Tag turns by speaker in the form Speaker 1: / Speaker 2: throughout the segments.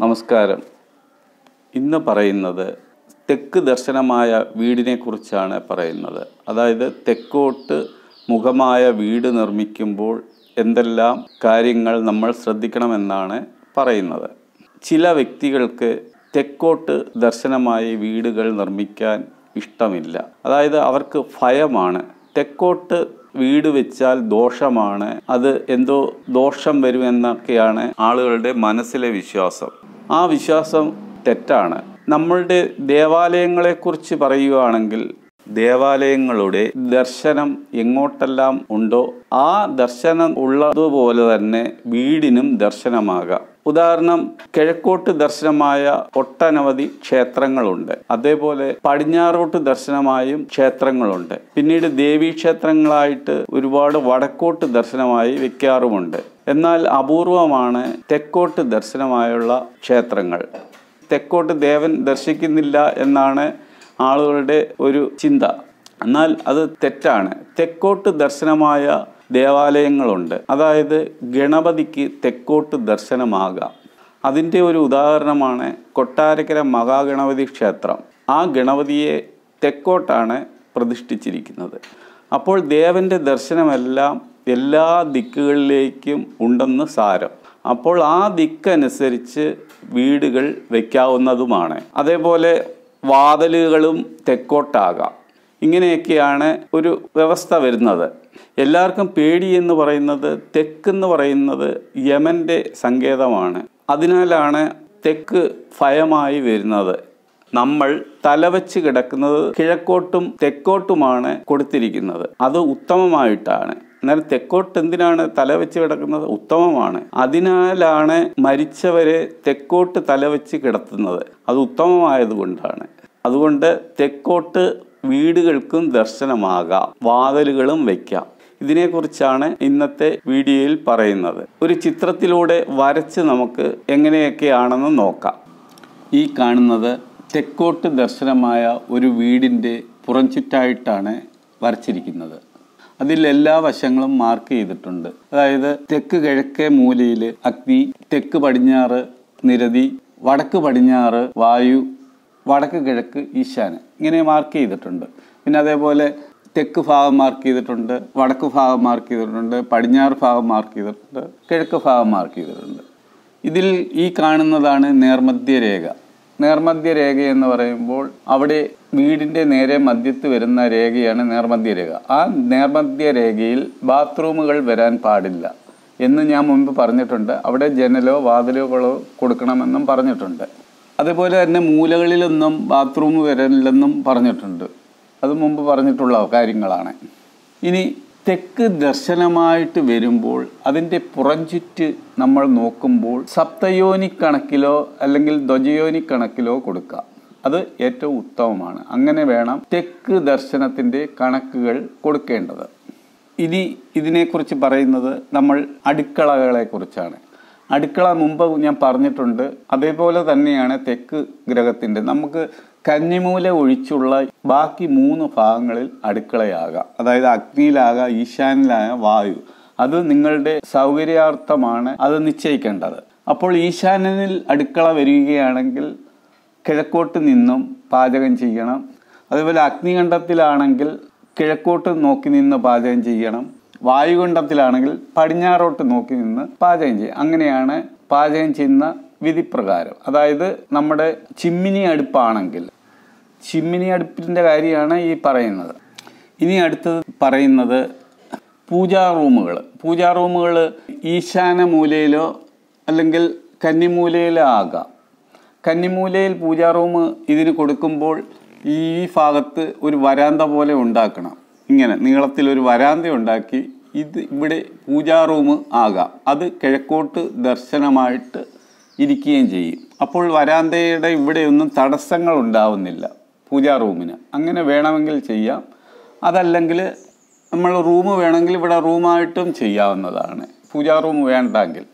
Speaker 1: നമസ്കാരം. ഇന്ന് പറയുന്നത് തെക്ക് ദർശനമായ വീടിനെ കുറിച്ചാണ് പറയുന്നത്. അതായത് തെക്കോട്ട് മുഖമായ വീട് നിർമ്മിക്കുമ്പോൾ എന്തെല്ലാം കാര്യങ്ങൾ നമ്മൾ ശ്രദ്ധിക്കണമെന്നാണ് പറയുന്നത്. ചില വ്യക്തികൾക്ക് തെക്കോട്ട് ദർശനമായി വീടുകൾ നിർമ്മിക്കാൻ ഇഷ്ടമില്ല. അതായത് അവർക്ക് ഭയമാണ്. തെക്കോട്ട് വീട് വെച്ചാൽ ദോഷമാണ്. അത് എന്തോ ദോഷം വരുമെന്നൊക്കെയാണ് ആളുകളുടെ മനസ്സിലെ വിശ്വാസം. ആ വിശ്വാസം തെറ്റാണ്. നമ്മളുടെ ദേവാലയങ്ങളെക്കുറിച്ച് പറയുകയാണെങ്കിൽ ദേവാലയങ്ങളുടെ ദർശനം എങ്ങോട്ടെല്ലാം ഉണ്ടോ ആ ദർശനം ഉള്ളതുപോലെ തന്നെ വീടിനും ദർശനമാകാം. ഉദാഹരണം കിഴക്കോട്ട് ദർശനമായ ഒട്ടനവധി ക്ഷേത്രങ്ങളുണ്ട്. അതേപോലെ പടിഞ്ഞാറോട്ട് ദർശനമായും ക്ഷേത്രങ്ങളുണ്ട്. പിന്നീട് ദേവീ ക്ഷേത്രങ്ങളായിട്ട് ഒരുപാട് വടക്കോട്ട് ദർശനമായി വെക്കാറുമുണ്ട്. എന്നാൽ അപൂർവമാണ് തെക്കോട്ട് ദർശനമായുള്ള ക്ഷേത്രങ്ങൾ. തെക്കോട്ട് ദേവൻ ദർശിക്കുന്നില്ല എന്നാണ് ആളുകളുടെ ഒരു ചിന്ത. എന്നാൽ അത് തെറ്റാണ്. തെക്കോട്ട് ദർശനമായ ദേവാലയങ്ങളുണ്ട്. അതായത് ഗണപതിക്ക് തെക്കോട്ട് ദർശനമാകാം. അതിന്റെ ഒരു ഉദാഹരണമാണ് കൊട്ടാരക്കര മഹാഗണപതി ക്ഷേത്രം. ആ ഗണപതിയെ തെക്കോട്ടാണ് പ്രതിഷ്ഠിച്ചിരിക്കുന്നത്. അപ്പോൾ ദേവന്റെ ദർശനമെല്ലാം എല്ലാ ദിക്കുകളിലേക്കും ഉണ്ടെന്ന് സാരം. അപ്പോൾ ആ ദിക്കനുസരിച്ച് വീടുകൾ വയ്ക്കാവുന്നതുമാണ്. അതേപോലെ വാതിലുകളും തെക്കോട്ടാകാം. ഇങ്ങനെയൊക്കെയാണ് ഒരു വ്യവസ്ഥ വരുന്നത്. എല്ലാവർക്കും പേടി എന്ന് പറയുന്നത് തെക്കെന്ന് പറയുന്നത് യമന്റെ സങ്കേതമാണ്. അതിനാലാണ് തെക്ക് ഭയമായി വരുന്നത്. നമ്മൾ തലവച്ച് കിടക്കുന്നത് കിഴക്കോട്ടും തെക്കോട്ടുമാണ് കൊടുത്തിരിക്കുന്നത്. അത് ഉത്തമമായിട്ടാണ്. എന്നാൽ തെക്കോട്ട് എന്തിനാണ് തലവെച്ച് കിടക്കുന്നത്? ഉത്തമമാണ്. അതിനാലാണ് മരിച്ചവരെ തെക്കോട്ട് തലവെച്ച് കിടത്തുന്നത്. അത് ഉത്തമമായതുകൊണ്ടാണ് അതുകൊണ്ട് തെക്കോട്ട് വീടുകൾക്കും ദർശനമാകാം വാതിലുകളും വയ്ക്കാം ഇതിനെക്കുറിച്ചാണ് ഇന്നത്തെ വീഡിയോയിൽ പറയുന്നത്. ഒരു ചിത്രത്തിലൂടെ വരച്ച് നമുക്ക് എങ്ങനെയൊക്കെയാണെന്ന് നോക്കാം. ഈ കാണുന്നത് തെക്കോട്ട് ദർശനമായ ഒരു വീടിന്റെ പുറംചുറ്റായിട്ടാണ് വരച്ചിരിക്കുന്നത്. അതിൽ എല്ലാ വശങ്ങളും മാർക്ക് ചെയ്തിട്ടുണ്ട്. അതായത് തെക്ക് കിഴക്കേ മൂലയിൽ അഗ്നി തെക്ക് പടിഞ്ഞാറ് നിരതി വടക്ക് പടിഞ്ഞാറ് വായു വടക്ക് കിഴക്ക് ഈശാന്. ഇങ്ങനെ മാർക്ക് ചെയ്തിട്ടുണ്ട്. പിന്നെ അതേപോലെ തെക്ക് ഭാഗം മാർക്ക് ചെയ്തിട്ടുണ്ട് വടക്ക് ഭാഗം മാർക്ക് ചെയ്തിട്ടുണ്ട് പടിഞ്ഞാറ് ഭാഗം മാർക്ക് ചെയ്തിട്ടുണ്ട് കിഴക്ക് ഭാഗം മാർക്ക് ചെയ്തിട്ടുണ്ട്. ഇതിൽ ഈ കാണുന്നതാണ് നേർമധ്യ രേഖ. നേർമധ്യ രേഖ എന്ന് പറയുമ്പോൾ അവിടെ വീടിന്റെ നേരെ മധ്യത്ത് വരുന്ന രേഖയാണ് നേർമധ്യ രേഖ. ആ നേർമധ്യ രേഖയിൽ ബാത്റൂമുകൾ വരാൻ പാടില്ല എന്ന് ഞാൻ മുൻപ് പറഞ്ഞിട്ടുണ്ട്. അവിടെ ജനലോ വാതിലുകളോ കൊടുക്കണമെന്നും പറഞ്ഞിട്ടുണ്ട്. അതുപോലെ തന്നെ മൂലകളിലൊന്നും ബാത്റൂം വരില്ലെന്നും പറഞ്ഞിട്ടുണ്ട്. അത് മുമ്പ് പറഞ്ഞിട്ടുള്ള കാര്യങ്ങളാണ്. ഇനി തെക്ക് ദർശനമായിട്ട് വരുമ്പോൾ അതിന്റെ പുറഞ്ചുറ്റ് നമ്മൾ നോക്കുമ്പോൾ സപ്തയോനി കണക്കിലോ അല്ലെങ്കിൽ ധ്വജയോനി കണക്കിലോ കൊടുക്കാം. അത് ഏറ്റവും ഉത്തമമാണ്. അങ്ങനെ വേണം തെക്ക് ദർശനത്തിന്റെ കണക്കുകൾ കൊടുക്കേണ്ടത്. ഇനി ഇതിനെക്കുറിച്ച് പറയുന്നത് നമ്മൾ അടുക്കളകളെ കുറിച്ചാണ് അടുക്കള മുമ്പ് ഞാൻ പറഞ്ഞിട്ടുണ്ട് അതേപോലെ തന്നെയാണ് തെക്ക് ഗ്രഹത്തിന്റെ. നമുക്ക് കന്നിമൂല ഒഴിച്ചുള്ള ബാക്കി മൂന്ന് ഭാഗങ്ങളിൽ അടുക്കളയാകാം. അതായത് അഗ്നിയിലാകാം ഈശാനിലാകാം വായു. അത് നിങ്ങളുടെ സൗകര്യാർത്ഥമാണ് അത് നിശ്ചയിക്കേണ്ടത്. അപ്പോൾ ഈശാനനിൽ അടുക്കള വരികയാണെങ്കിൽ കിഴക്കോട്ട് നിന്നും പാചകം ചെയ്യണം. അതുപോലെ അഗ്നികണ്ഠത്തിലാണെങ്കിൽ കിഴക്കോട്ട് നോക്കി നിന്ന് പാചകം ചെയ്യണം. വായുകണ്ഠത്തിലാണെങ്കിൽ പടിഞ്ഞാറോട്ട് നോക്കി നിന്ന് പാചകം ചെയ്യും. അങ്ങനെയാണ് പാചകം ചെയ്യുന്ന വിധിപ്രകാരം. അതായത് നമ്മുടെ ചിമ്മിനി അടുപ്പാണെങ്കിൽ ചിമ്മിനി അടുപ്പിന്റെ കാര്യമാണ് ഈ പറയുന്നത്. ഇനി അടുത്തത് പറയുന്നത് പൂജാ റൂമുകൾ. പൂജാ റൂമുകൾ ഈശാന മൂലയിലോ അല്ലെങ്കിൽ കന്നിമൂലയിലോ ആകാം. കന്നിമൂലയിൽ പൂജാ റൂം ഇതിന് കൊടുക്കുമ്പോൾ ഈ ഭാഗത്ത് ഒരു വരാന്ത പോലെ ഉണ്ടാക്കണം. ഇങ്ങനെ നീളത്തിൽ ഒരു വരാന്ത ഉണ്ടാക്കി ഇത് ഇവിടെ പൂജാ റൂം ആകാം. അത് കിഴക്കോട്ട് ദർശനമായിട്ട് ഇരിക്കുകയും ചെയ്യും. അപ്പോൾ വരാന്തയുടെ ഇവിടെയൊന്നും തടസ്സങ്ങൾ ഉണ്ടാവുന്നില്ല പൂജാ റൂമിന്. അങ്ങനെ വേണമെങ്കിൽ ചെയ്യാം. അതല്ലെങ്കിൽ നമ്മൾ റൂം വേണമെങ്കിൽ ഇവിടെ റൂമായിട്ടും ചെയ്യാവുന്നതാണ്. പൂജാ റൂം വേണ്ടെങ്കിൽ.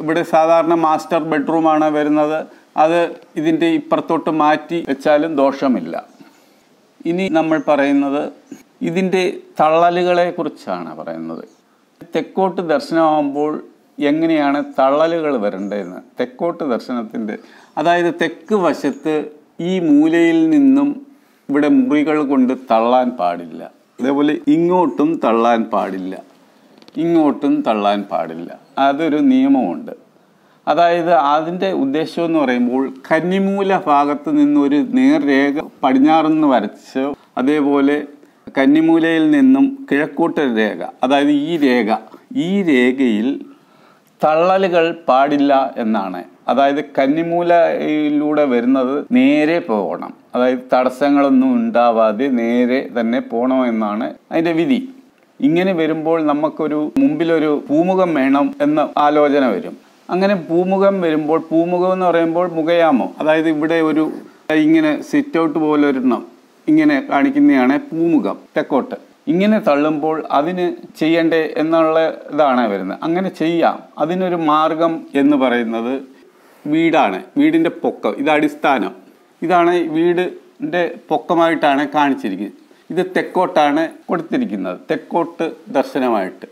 Speaker 1: ഇവിടെ സാധാരണ മാസ്റ്റർ ബെഡ്റൂമാണ് വരുന്നത്. അത് ഇതിന്റെ ഇപ്പുറത്തോട്ട് മാറ്റി വെച്ചാലും ദോഷമില്ല. ഇനി നമ്മൾ പറയുന്നത് ഇതിന്റെ തള്ളലുകളെ കുറിച്ചാണ് പറയുന്നത്. തെക്കോട്ട് ദർശനമാകുമ്പോൾ എങ്ങനെയാണ് തള്ളലുകൾ വരേണ്ടതെന്ന് തെക്കോട്ട് ദർശനത്തിന്റെ അതായത് തെക്ക് വശത്ത് ഈ മൂലയിൽ നിന്നും ഇവിടെ മുറികൾ കൊണ്ട് തള്ളാൻ പാടില്ല. അതേപോലെ ഇങ്ങോട്ടും തള്ളാൻ പാടില്ല. ഇങ്ങോട്ടും തള്ളാൻ പാടില്ല. അതൊരു നിയമമുണ്ട്. അതായത് അതിന്റെ ഉദ്ദേശം എന്ന് പറയുമ്പോൾ കന്നിമൂല ഭാഗത്ത് നിന്ന് ഒരു നേർരേഖ പടിഞ്ഞാറുനിന്ന് വരച്ച് അതേപോലെ കന്നിമൂലയിൽ നിന്നും കിഴക്കോട്ട് രേഖ അതായത് ഈ രേഖ ഈ രേഖയിൽ തള്ളലുകൾ പാടില്ല എന്നാണ്. അതായത് കന്നിമൂലയിലൂടെ വരുന്നത് നേരെ പോകണം. അതായത് തടസ്സങ്ങളൊന്നും ഉണ്ടാവാതെ നേരെ തന്നെ പോകണമെന്നാണ് അതിന്റെ വിധി. ഇങ്ങനെ വരുമ്പോൾ നമുക്കൊരു മുമ്പിലൊരു ഭൂമുഖം വേണം എന്ന ആലോചന വരും. അങ്ങനെ ഭൂമുഖം വരുമ്പോൾ ഭൂമുഖം എന്ന് പറയുമ്പോൾ മുഖയാമോ. അതായത് ഇവിടെ ഒരു ഇങ്ങനെ സിറ്റ് ഔട്ട് പോലെ ഒരെണ്ണം ഇങ്ങനെ കാണിക്കുന്നതാണ് പൂമുഖം തെക്കോട്ട്. ഇങ്ങനെ തള്ളുമ്പോൾ അതിന് ചെയ്യണ്ടേ എന്നുള്ള ഇതാണ് വരുന്നത്. അങ്ങനെ ചെയ്യാം. അതിനൊരു മാർഗം എന്ന് പറയുന്നത് വീടാണ്. വീടിന്റെ പൊക്കം. ഇത് അടിസ്ഥാനം. ഇതാണ് വീടിന്റെ പൊക്കമായിട്ടാണ് കാണിച്ചിരിക്കുന്നത്. ഇത് തെക്കോട്ടാണ് കൊടുത്തിരിക്കുന്നത്. തെക്കോട്ട് ദർശനമായിട്ട്.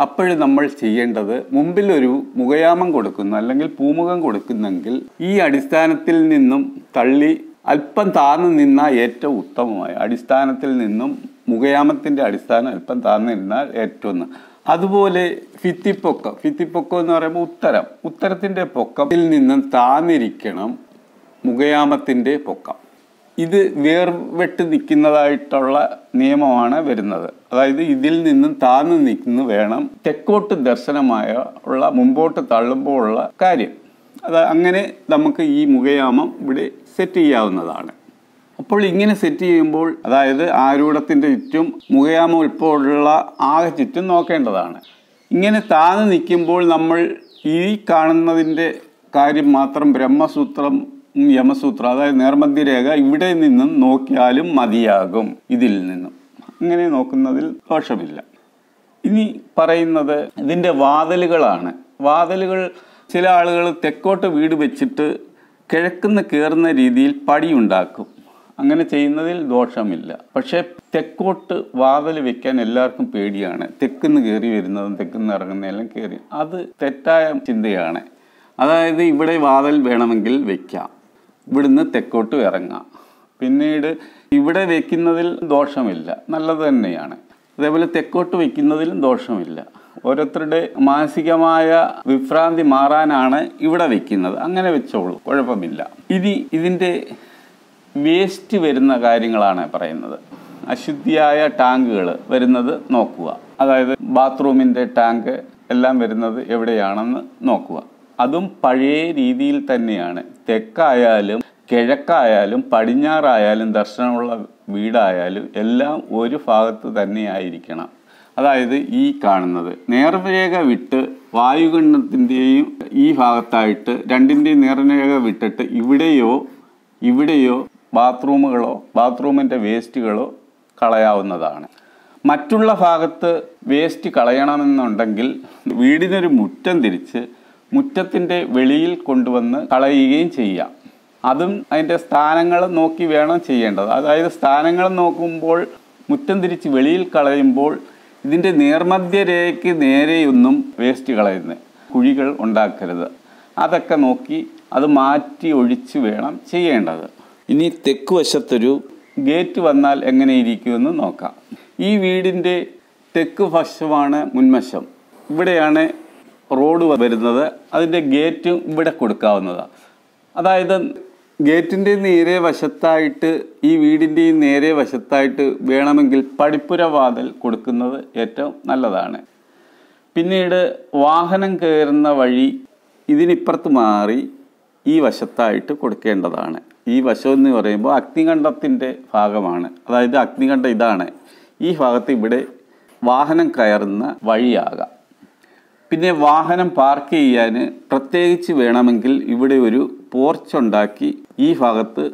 Speaker 1: അപ്പോഴും നമ്മൾ ചെയ്യേണ്ടത് മുമ്പിൽ ഒരു മുഖയാമം കൊടുക്കുന്നു അല്ലെങ്കിൽ പൂമുഖം കൊടുക്കുന്നെങ്കിൽ ഈ അടിസ്ഥാനത്തിൽ നിന്നും തള്ളി അല്പം താഴ്ന്നു നിന്ന ഏറ്റവും ഉത്തമമായി അടിസ്ഥാനത്തിൽ നിന്നും മുഖയാമത്തിന്റെ അടിസ്ഥാനം അല്പം താഴ്ന്നു നിന്നാൽ ഏറ്റവും അതുപോലെ ഫിത്തിപ്പൊക്കം. ഫിത്തിപ്പൊക്കം എന്ന് പറയുമ്പോൾ ഉത്തരം. ഉത്തരത്തിന്റെ പൊക്കത്തിൽ നിന്നും താന്നിരിക്കണം മുഖയാമത്തിന്റെ പൊക്കം. ഇത് വേർവെട്ട് നിൽക്കുന്നതായിട്ടുള്ള നിയമമാണ് വരുന്നത്. അതായത് ഇതിൽ നിന്നും താന്നു നിൽക്കുന്നു വേണം തെക്കോട്ട് ദർശനമായ ഉള്ള മുമ്പോട്ട് തള്ളുമ്പോൾ ഉള്ള കാര്യം. അത് അങ്ങനെ നമുക്ക് ഈ മുഖയാമം ഇവിടെ സെറ്റ് ചെയ്യാവുന്നതാണ്. അപ്പോൾ ഇങ്ങനെ സെറ്റ് ചെയ്യുമ്പോൾ അതായത് ആരൂഢത്തിന്റെ ചുറ്റും മുഖയാമം ഉൾപ്പെടെയുള്ള ആകെ ചുറ്റും നോക്കേണ്ടതാണ്. ഇങ്ങനെ താന്ന് നിൽക്കുമ്പോൾ നമ്മൾ ഈ കാണുന്നതിന്റെ കാര്യം മാത്രം ബ്രഹ്മസൂത്രം യമസൂത്രം അതായത് നേർമധ്യരേഖ ഇവിടെ നിന്നും നോക്കിയാലും മതിയാകും ഇതിൽ നിന്നും. അങ്ങനെ നോക്കുന്നതിൽ ദോഷമില്ല. ഇനി പറയുന്നത് ഇതിന്റെ വാതിലുകളാണ്. വാതിലുകൾ ചില ആളുകൾ തെക്കോട്ട് വീട് വെച്ചിട്ട് കിഴക്കുന്ന് കയറുന്ന രീതിയിൽ പടിയുണ്ടാക്കും. അങ്ങനെ ചെയ്യുന്നതിൽ ദോഷമില്ല. പക്ഷേ തെക്കോട്ട് വാതിൽ വെക്കാൻ എല്ലാവർക്കും പേടിയാണ്. തെക്കുന്ന് കയറി വരുന്നതും തെക്കുന്ന് ഇറങ്ങുന്നതെല്ലാം കയറി അത് തെറ്റായ ചിന്തയാണ്. അതായത് ഇവിടെ വാതിൽ വേണമെങ്കിൽ വെക്കാം. ഇവിടുന്ന് തെക്കോട്ട് ഇറങ്ങാം. പിന്നീട് ഇവിടെ വെക്കുന്നതിൽ ദോഷമില്ല. നല്ലത് തന്നെയാണ്. അതേപോലെ തെക്കോട്ട് വെക്കുന്നതിലും ദോഷമില്ല. ഓരോരുത്തരുടെ മാനസികമായ വിഭ്രാന്തി മാറാനാണ് ഇവിടെ വെക്കുന്നത്. അങ്ങനെ വെച്ചോളൂ. കുഴപ്പമില്ല. ഇനി ഇതിന്റെ വേസ്റ്റ് വരുന്ന കാര്യങ്ങളാണ് പറയുന്നത്. അശുദ്ധിയായ ടാങ്കുകൾ വരുന്നത് നോക്കുക. അതായത് ബാത്റൂമിന്റെ ടാങ്ക് എല്ലാം വരുന്നത് എവിടെയാണെന്ന് നോക്കുക. അതും പഴയ രീതിയിൽ തന്നെയാണ്. തെക്കായാലും കിഴക്കായാലും പടിഞ്ഞാറായാലും ദർശനമുള്ള വീടായാലും എല്ലാം ഒരു ഭാഗത്ത് തന്നെയായിരിക്കണം അതായത് ഈ കാണുന്നത്. നേർരേഖ വിട്ട് വായുഗണ്ണത്തിന്റെയും ഈ ഭാഗത്തായിട്ട് രണ്ടിന്റെയും നേർരേഖ വിട്ടിട്ട് ഇവിടെയോ ഇവിടെയോ ബാത്റൂമുകളോ ബാത്റൂമിന്റെ വേസ്റ്റുകളോ കളയാവുന്നതാണ്. മറ്റുള്ള ഭാഗത്ത് വേസ്റ്റ് കളയണമെന്നുണ്ടെങ്കിൽ വീടിനൊരു മുറ്റം തിരിച്ച് മുറ്റത്തിന്റെ വെളിയിൽ കൊണ്ടുവന്ന് കളയുകയും ചെയ്യാം. അതും അതിന്റെ സ്ഥാനങ്ങൾ നോക്കി വേണം ചെയ്യേണ്ടത്. അതായത് സ്ഥാനങ്ങൾ നോക്കുമ്പോൾ മുറ്റം തിരിച്ച് വെളിയിൽ കളയുമ്പോൾ ഇതിന്റെ നേർമധ്യരേഖയ്ക്ക് നേരെയൊന്നും വേസ്റ്റ് കളയുന്നത് കുഴികൾ ഉണ്ടാക്കരുത്. അതൊക്കെ നോക്കി അത് മാറ്റി ഒഴിച്ച് വേണം ചെയ്യേണ്ടത്. ഇനി തെക്ക് വശത്തൊരു ഗേറ്റ് വന്നാൽ എങ്ങനെ ഇരിക്കുമെന്ന് നോക്കാം. ഈ വീടിന്റെ തെക്ക് വശമാണ് മുൻവശം. ഇവിടെയാണ് റോഡ് വരുന്നത്. അതിന്റെ ഗേറ്റും ഇവിടെ കൊടുക്കാവുന്നതാണ്. അതായത് ഗേറ്റിന്റെ നേരെ വശത്തായിട്ട് ഈ വീടിന്റെ നേരെ വശത്തായിട്ട് വേണമെങ്കിൽ പടിപ്പുര വാതിൽ കൊടുക്കുന്നത് ഏറ്റവും നല്ലതാണ്. പിന്നീട് വാഹനം കയറുന്ന വഴി ഇതിനിപ്പുറത്ത് മാറി ഈ വശത്തായിട്ട് കൊടുക്കേണ്ടതാണ്. ഈ വശം എന്ന് പറയുമ്പോൾ അഗ്നികണ്ഠത്തിന്റെ ഭാഗമാണ്. അതായത് അഗ്നികണ്ഠം ഇതാണ്. ഈ ഭാഗത്ത് ഇവിടെ വാഹനം കയറുന്ന വഴിയാകാം. പിന്നെ വാഹനം പാർക്ക് ചെയ്യാൻ പ്രത്യേകിച്ച് വേണമെങ്കിൽ ഇവിടെ ഒരു പോർച്ച് ഉണ്ടാക്കി ഈ ഭാഗത്ത്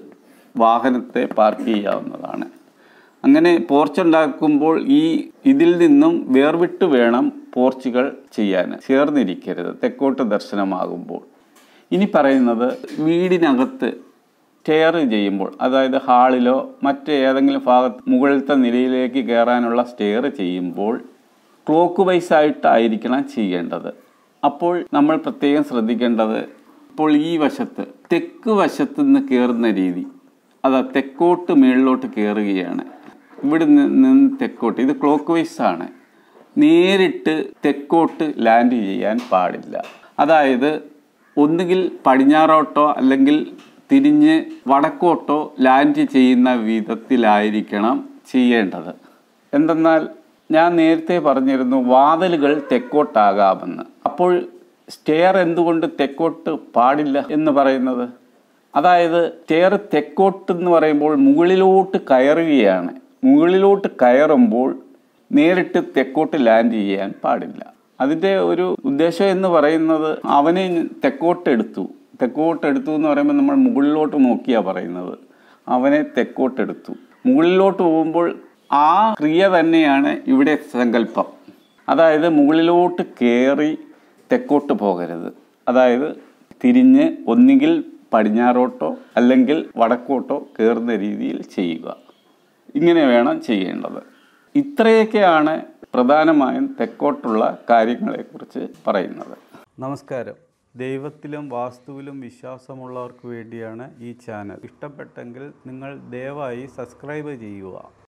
Speaker 1: വാഹനത്തെ പാർക്ക് ചെയ്യാവുന്നതാണ്. അങ്ങനെ പോർച്ച് ഉണ്ടാക്കുമ്പോൾ ഈ ഇതിൽ നിന്നും വേർവിട്ട് വേണം പോർച്ചുകൾ ചെയ്യാൻ. ചേർന്നിരിക്കരുത്. തെക്കോട്ട് ദർശനമാകുമ്പോൾ. ഇനി പറയുന്നത് വീടിനകത്ത് സ്റ്റെയർ ചെയ്യുമ്പോൾ അതായത് ഹാളിലോ മറ്റേതെങ്കിലും ഭാഗത്ത് മുകളിലത്തെ നിലയിലേക്ക് കയറാനുള്ള സ്റ്റെയർ ചെയ്യുമ്പോൾ ക്ലോക്ക് വൈസ് ആയിട്ടായിരിക്കണം ചെയ്യേണ്ടത്. അപ്പോൾ നമ്മൾ പ്രത്യേകം ശ്രദ്ധിക്കേണ്ടത് ഇപ്പോൾ ഈ വശത്ത് തെക്ക് വശത്ത് നിന്ന് കയറുന്ന രീതി. അതാ തെക്കോട്ട് മേളിലോട്ട് കയറുകയാണ് ഇവിടെ നിന്ന് തെക്കോട്ട്. ഇത് ക്ലോക്ക് വൈസ് ആണ് നേരിട്ട് തെക്കോട്ട് ലാൻഡ് ചെയ്യാൻ പാടില്ല. അതായത് ഒന്നുകിൽ പടിഞ്ഞാറോട്ടോ അല്ലെങ്കിൽ തിരിഞ്ഞ് വടക്കോട്ടോ ലാൻഡ് ചെയ്യുന്ന വിധത്തിലായിരിക്കണം ചെയ്യേണ്ടത്. എന്തെന്നാൽ ഞാൻ നേരത്തെ പറഞ്ഞിരുന്നു വാതിലുകൾ തെക്കോട്ടാകാമെന്ന്. അപ്പോൾ സ്റ്റെയർ എന്തുകൊണ്ട് തെക്കോട്ട് പാടില്ല എന്ന് പറയുന്നത്? അതായത് സ്റ്റെയർ തെക്കോട്ട് എന്ന് പറയുമ്പോൾ മുകളിലോട്ട് കയറുകയാണ്. മുകളിലോട്ട് കയറുമ്പോൾ നേരിട്ട് തെക്കോട്ട് ലാൻഡ് ചെയ്യാൻ പാടില്ല. അതിന്റെ ഒരു ഉദ്ദേശം എന്ന് പറയുന്നത് അവനെ തെക്കോട്ടെടുത്തു. തെക്കോട്ടെടുത്തു എന്ന് പറയുമ്പോൾ നമ്മൾ മുകളിലോട്ട് നോക്കിയാണ് പറയുന്നത്. അവനെ തെക്കോട്ടെടുത്തു. മുകളിലോട്ട് പോകുമ്പോൾ ആ ക്രിയ തന്നെയാണ് ഇവിടെ സങ്കല്പം. അതായത് മുകളിലോട്ട് കയറി തെക്കോട്ട് പോകരുത്. അതായത് തിരിഞ്ഞ് ഒന്നുകിൽ പടിഞ്ഞാറോട്ടോ അല്ലെങ്കിൽ വടക്കോട്ടോ കയറുന്ന രീതിയിൽ ചെയ്യുക. ഇങ്ങനെ വേണം ചെയ്യേണ്ടത്. ഇത്രയൊക്കെയാണ് പ്രധാനമായും തെക്കോട്ടുള്ള കാര്യങ്ങളെക്കുറിച്ച് പറയുന്നത്.
Speaker 2: നമസ്കാരം. ദൈവത്തിലും വാസ്തുവിലും വിശ്വാസമുള്ളവർക്ക് വേണ്ടിയാണ് ഈ ചാനൽ. ഇഷ്ടപ്പെട്ടെങ്കിൽ നിങ്ങൾ ദയവായി സബ്സ്ക്രൈബ് ചെയ്യുക.